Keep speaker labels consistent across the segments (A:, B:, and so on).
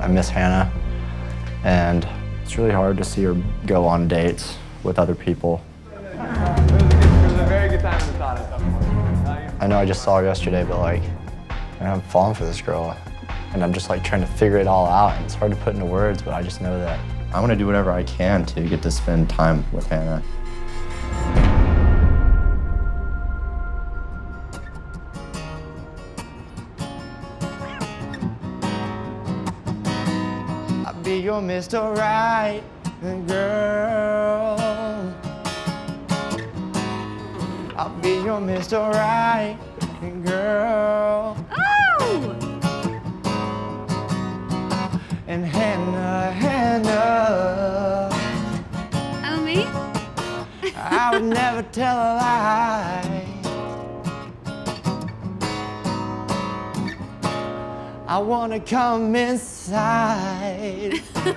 A: I miss Hannah, and it's really hard to see her go on dates with other people. I know I just saw her yesterday, but like, I'm falling for this girl. And I'm just like trying to figure it all out. And it's hard to put into words, but I just know that I want to do whatever I can to get to spend time with Hannah. I'll be your Mr. Right girl. I'll be your Mr. Right girl.
B: Oh!
A: And Hannah, Hannah,
B: Oh, me?
A: I would never tell a lie. I wanna come inside.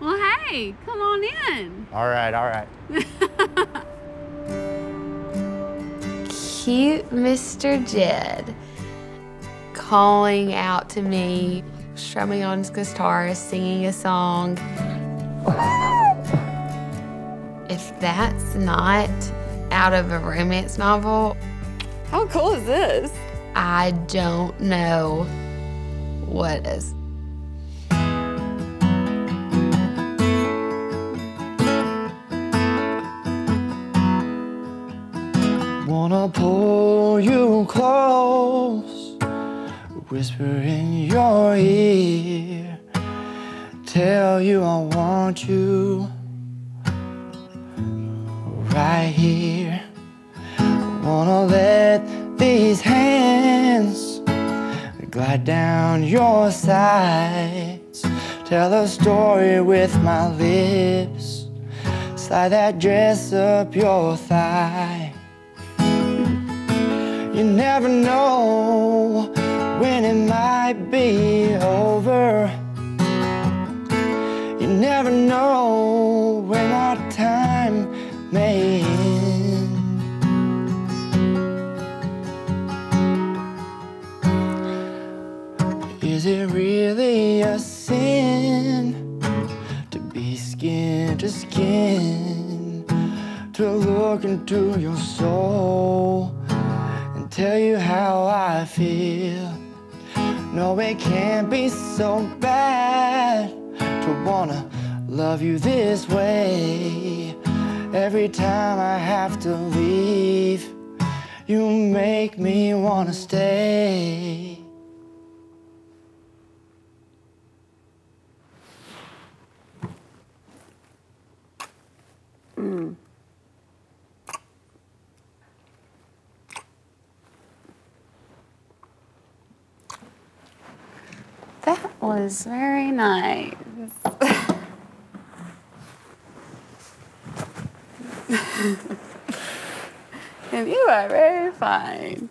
B: Well, hey, come on in.
A: all right, all right.
C: Cute Mr. Jed calling out to me, strumming on his guitar, singing a song. If that's not out of a romance novel,
B: How cool is this?
C: I don't know what is.
A: Wanna pull you close, whisper in your ear, tell you I want you right here. Wanna let these glide down your sides, tell a story with my lips, slide that dress up your thigh. You never know when it might be over. You never know skin to skin? To look into your soul and tell you how I feel. No, it can't be so bad to wanna love you this way. Every time I have to leave, you make me wanna stay.
B: That was very nice. and you are very fine.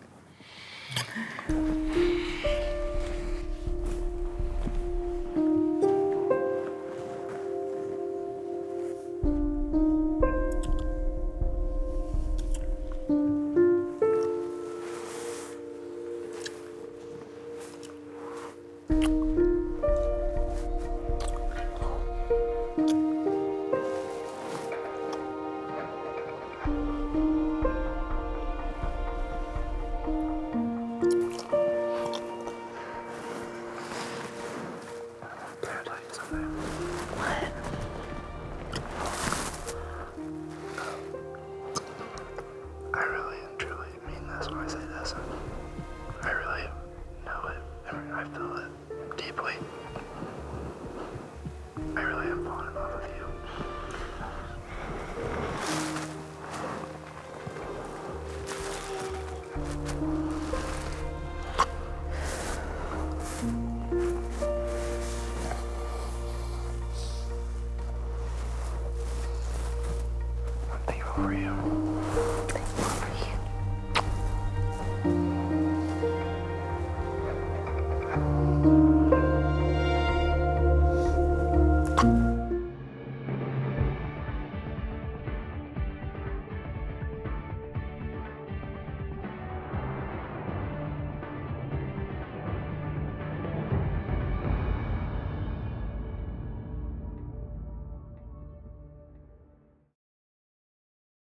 A: I